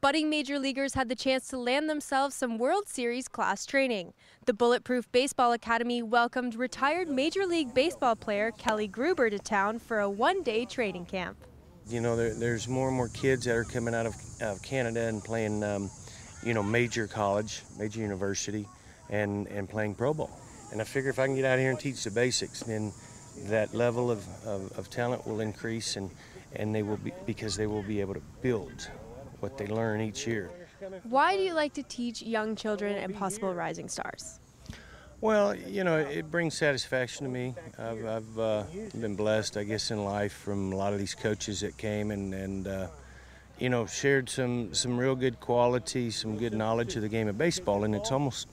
budding major leaguers had the chance to land themselves some World Series class training. The Bullett Proof Baseball Academy welcomed retired Major League Baseball player Kelly Gruber to town for a one day training camp. You know, there, there's more and more kids that are coming out of, of Canada and playing, um, you know, major college, major university, and, and playing pro ball. And I figure if I can get out here and teach the basics, then that level of, of, of talent will increase and, and they will be because they will be able to build what they learn each year. Why do you like to teach young children and possible rising stars? Well, you know, it brings satisfaction to me. I've, I've uh, been blessed, I guess, in life from a lot of these coaches that came and, and uh, you know, shared some, some real good quality, some good knowledge of the game of baseball. And it's almost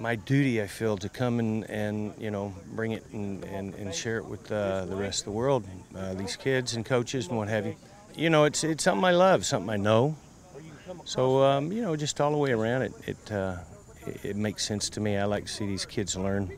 my duty, I feel, to come and, and you know, bring it and, and, and share it with uh, the rest of the world, uh, these kids and coaches and what have you. You know, it's, it's something I love, something I know. So, um, you know, just all the way around it, it uh, it makes sense to me. I like to see these kids learn.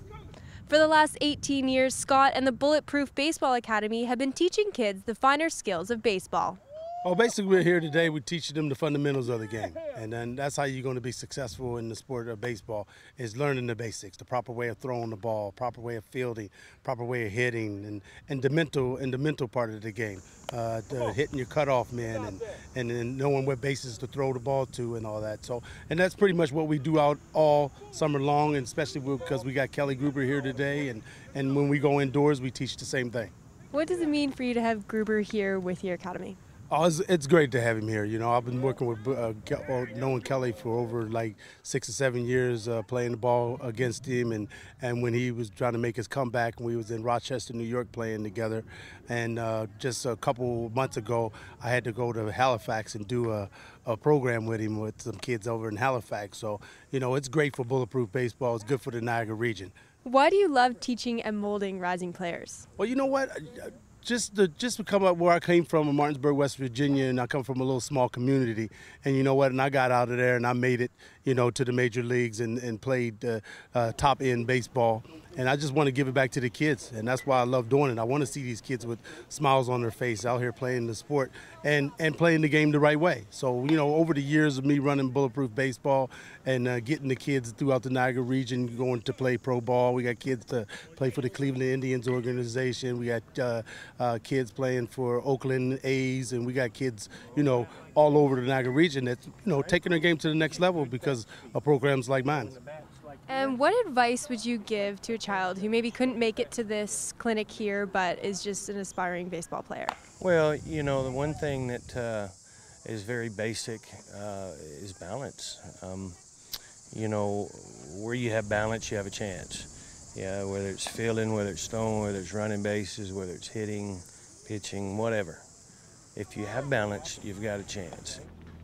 For the last 18 years, Scott and the Bullett Proof Baseball Academy have been teaching kids the finer skills of baseball. Well, basically, we're here today. We're teaching them the fundamentals of the game, and then that's how you're going to be successful in the sport of baseball. Is learning the basics, the proper way of throwing the ball, proper way of fielding, proper way of hitting, and, and the mental and the mental part of the game, uh, the hitting your cutoff man, and and then knowing what bases to throw the ball to, and all that. So, and that's pretty much what we do out all summer long, and especially because we got Kelly Gruber here today, and and when we go indoors, we teach the same thing. What does it mean for you to have Gruber here with your academy? Oh, it's, it's, great to have him here. You know, I've been working with, uh, well, knowing Kelly for over like six or seven years, uh, playing the ball against him, and and when he was trying to make his comeback, and we was in Rochester, New York, playing together, and uh, just a couple months ago, I had to go to Halifax and do a, a program with him with some kids over in Halifax. So, you know, it's great for Bullett Proof baseball. It's good for the Niagara region. Why do you love teaching and molding rising players? Well, you know what just to just to come up where I came from in Martinsburg, West Virginia, and I come from a little small community. And you know what? And I got out of there and I made it, you know, to the major leagues and, and played uh, uh, top end baseball and I just want to give it back to the kids, and that's why I love doing it. I want to see these kids with smiles on their face out here playing the sport and and playing the game the right way. So you know, over the years of me running Bullett Proof baseball and uh, getting the kids throughout the Niagara region going to play pro ball, we got kids to play for the Cleveland Indians organization. We got uh, kids playing for Oakland A's, and we got kids, you know, all over the Niagara region that's you know taking their game to the next level because of programs like mine. And what advice would you give to a child who maybe couldn't make it to this clinic here but is just an aspiring baseball player? Well, you know, the one thing that uh, is very basic uh, is balance. Um, you know, where you have balance, you have a chance. Yeah, whether it's fielding, whether it's throwing, whether it's running bases, whether it's hitting, pitching, whatever. If you have balance, you've got a chance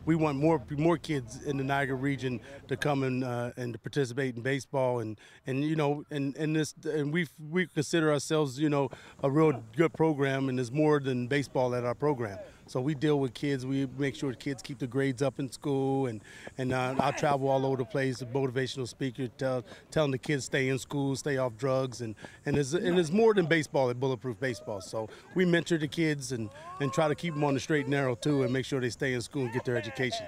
we want more more kids in the Niagara region to come and uh, and to participate in baseball and and you know and and this and we we consider ourselves you know a real good program and there's more than baseball at our program. So we deal with kids. We make sure kids keep the grades up in school, and and uh, I travel all over the place. A motivational speaker, tell, telling the kids stay in school, stay off drugs, and and there's and there's more than baseball at Bullett Proof Baseball. So we mentor the kids and and try to keep them on the straight and narrow too, and make sure they stay in school and get their education.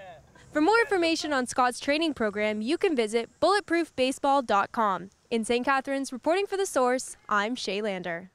For more information on Scott's training program, you can visit bullettproofbaseball.com. In St. Catharines, reporting for The Source, I'm Shay Lander.